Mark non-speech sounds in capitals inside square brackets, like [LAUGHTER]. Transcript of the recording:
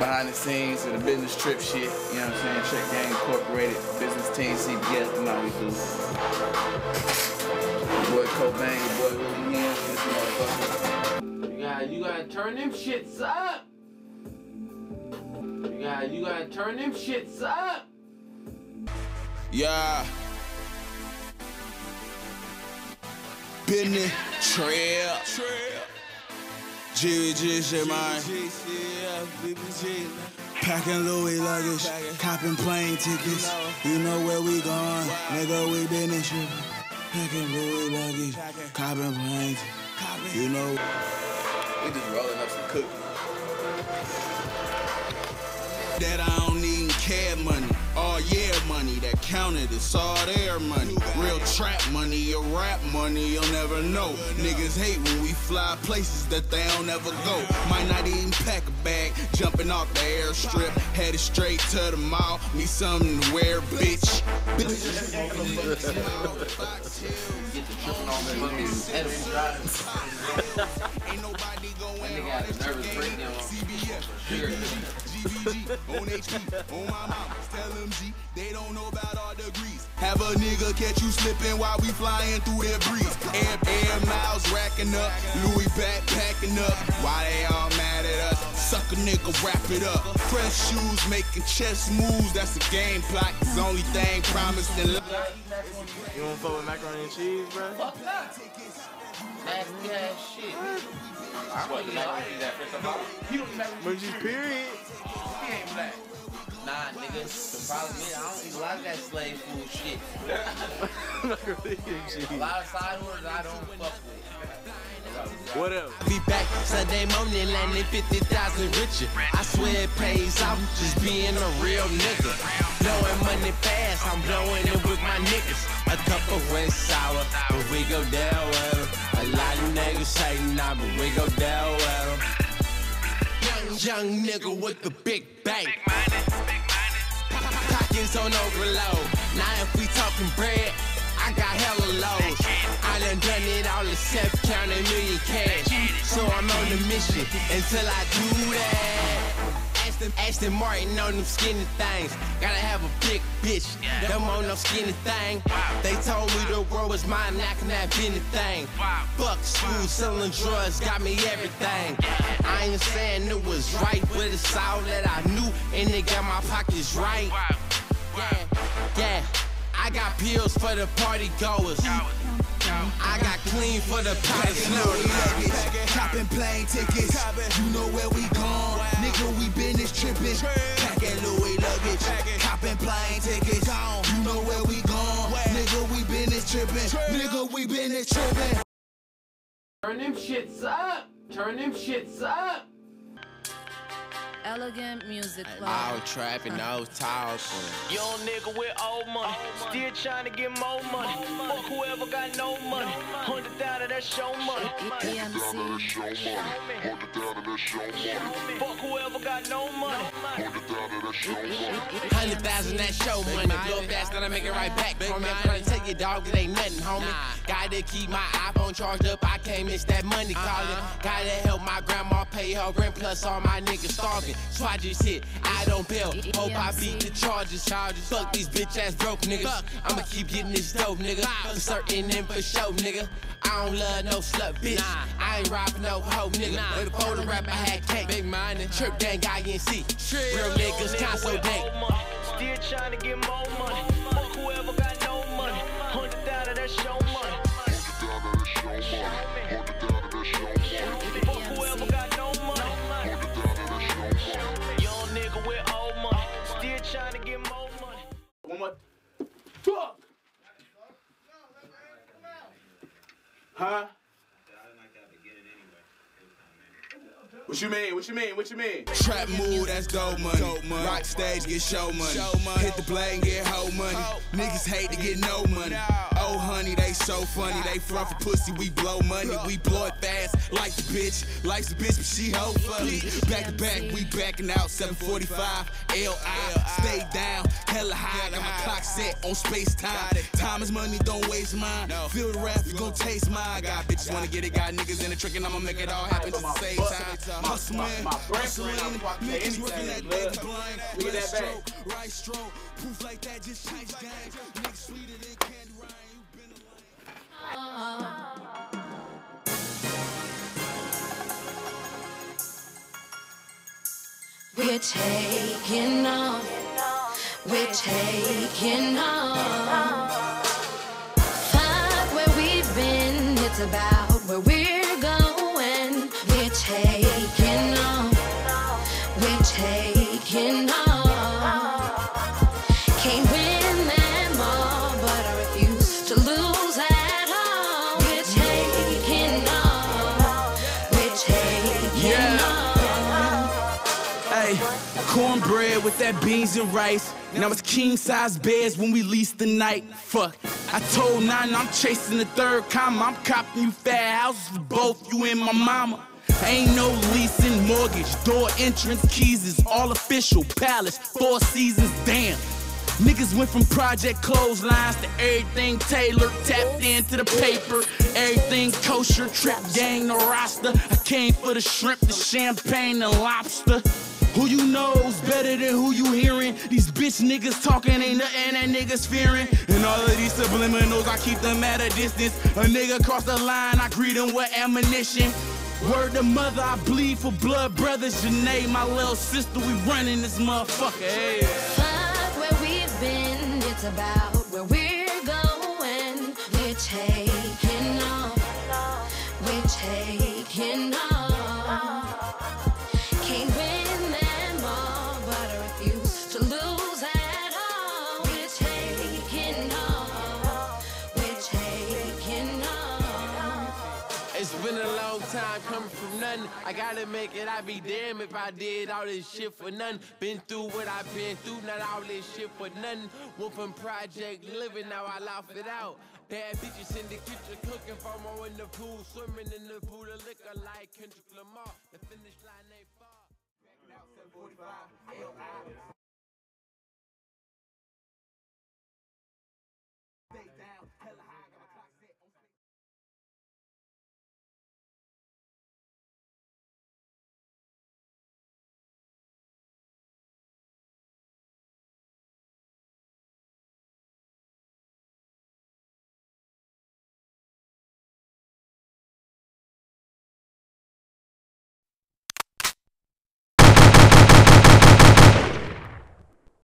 behind the scenes of the business trip shit. You know what I'm saying? Check Gang Incorporated, business team, CBS, you know how we do. Boy Cobaine, boy Willie Neal, this motherfucker. You gotta, you gotta turn them shits up. You gotta, you gotta turn them shits up. Yeah. Business trail. GVG shit, man. Packing Louis luggage, copping plane tickets. You know where we going, nigga. We been in shit. Packing Louis luggage, copping planes. You know. We just rolling up some cookies. that I don't even care money. Money that counted, it's all their money. Real trap money or rap money, you'll never know. Niggas hate when we fly places that they don't ever go. Might not even pack a bag, jumping off the airstrip, headed straight to the mall. Need something to wear, bitch. Get the tripping on the fucking edible drugs. Ain't nobody going That GVG, on HP, on my mama, tell them G, they don't know about our degrees. Have a nigga catch you slipping while we flying through their breeze. Air, air miles racking up, Louis backpacking up. Why they all mad at us? Suck a nigga, wrap it up. Fresh shoes, making chess moves, that's a game plot. It's the only thing promised in life. You want to fuck with macaroni and cheese, bro? Fuck that. Nasty ass shit. I don't even like He don't even like But you period. He ain't black. Nah, nigga. The problem is I don't even like that slave food shit. macaroni and cheese. A lot of side orders I don't fuck with. What else? Be back Sunday morning, landing 50,000 richer. I swear it pays off just being a real nigga. Blowing money fast, I'm blowing it with my niggas. A couple went sour, but we go down with 'em. A lot of niggas hating now, but we go down with 'em. Young, young nigga with the big bank. On overload. Now if we talking bread, I got hella loads. I done done it all except count a million cash. So I'm on the mission until I do that. Aston, Aston Martin on them skinny things. Gotta have a big bitch. Them on no skinny thing. They told me the world was mine, I can have anything. Fuck school, selling drugs, got me everything. I ain't saying it was right, but it's all that I knew, and it got my pockets right. Yeah. I got pills for the party goers. I got clean for the pockets luggage, copping plane tickets. You know where we gone, nigga. We business tripping, packing Louis luggage, copping plane tickets. You know where we gone, nigga. We business tripping, nigga. We business tripping. Turn them shits up. Turn them shits up. Elegant Music Club. All trapping, no talking. [LAUGHS] Young nigga with old money, still trying to get more money. Fuck whoever got no money. Hundred thousand, that's show money. EMC. Fuck whoever got no money. Hundred thousand, that show money. Blow fast, then I make it right back. Homie, I'm trying to tell you, dog, it ain't nothing, homie. Gotta keep my iPhone charged up, I can't miss that money calling. Gotta help my grandma pay her rent, plus all my niggas starving. So I just hit, I don't bail. Hope I beat the charges. charges. Fuck these bitch ass broke niggas. I'ma keep getting this dope, nigga. For certain and for show, nigga. I don't love no slut, bitch. I ain't robbing no hoe, nigga. With a photo rap, I had cake. Big money. Trip gang, INC. Real niggas, console dank. still trying to get more More. Fuck. Huh? What you mean? What you mean? What you mean? Trap mood, that's dope money. Rock stage, get show money. Hit the blade and get hoe money. Niggas hate to get no money. Oh, honey, they so funny. They front for pussy, we blow money. We blow it fast like the bitch. Life's a bitch, but she hoe me. Back to back, we backing out. 745, L.I. Stay down, hella high. Got my clock set on space time. Time is money, don't waste mine. Feel the rap, you gon' taste mine. Got bitches wanna get it, got niggas in the trick, and I'ma make it all happen the same time. Hustle, man. Hustling, niggas working that baby blind. At Left that stroke, right stroke. Proof like that just change game. Niggas sweeter than candy Ryan. You been a We're taking off. We're taking off. Fuck where we've been. It's about where we're taking off. Can't win them all, but I refuse to lose at all. We're taking. We're taking off. Hey, cornbread with that beans and rice. Now it's king size beds when we lease the night. Fuck. I told nine I'm chasing the third comma. I'm copping you fat houses for both you and my mama. Ain't no leasing, mortgage, door entrance, keys is all official. Palace, four seasons, damn. Niggas went from project clotheslines to everything tailored, tapped into the paper. Everything kosher, trap gang, the roster. I came for the shrimp, the champagne, and lobster. Who you know's better than who you hearing? These bitch niggas talking ain't nothing that niggas fearing. And all of these subliminals, I keep them at a distance. A nigga cross the line, I greet him with ammunition. Word to mother, I bleed for blood brothers. Janae, my little sister, we running this motherfucker. Hey. Time coming from nothing. I gotta make it, I'd be damned if I did all this shit for nothing. Been through what I've been through, not all this shit for nothing. From project living, now I laugh it out. Bad bitches in the kitchen cooking for more in the pool, swimming in the pool of liquor like Kendrick Lamar. The finish line ain't far.